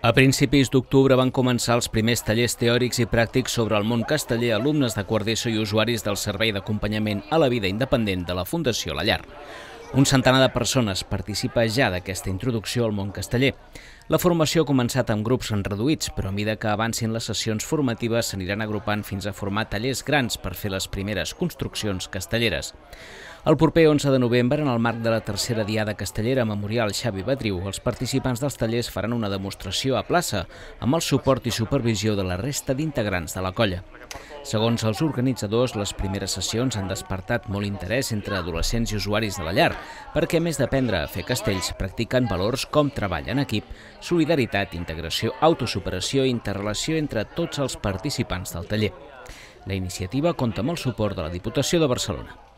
A principis d'octubre van començar els primers tallers teòrics i pràctics sobre el món casteller a alumnes de quart d'ESO i usuaris del Servei d'Acompanyament a la Vida Independent de la Fundació La Llar. Un centenar de persones participa ja d'aquesta introducció al món casteller. La formació ha començat amb grups reduïts, però a mida que avancin les sessions formatives s'aniran agrupant fins a formar tallers grans per fer les primeres construccions castelleres. El proper 11 de novembre, en el marc de la tercera Diada Castellera Memorial Xavi Batriu, els participants dels tallers faran una demostració a plaça amb el suport i supervisió de la resta d'integrants de la colla. Segons els organitzadors, les primeres sessions han despertat molt interès entre adolescents i usuaris de la llar, perquè a més d'aprendre a fer castells, practiquen valors com treball en equip, solidaritat, integració, autosuperació i interrelació entre tots els participants del taller. La iniciativa compta amb el suport de la Diputació de Barcelona.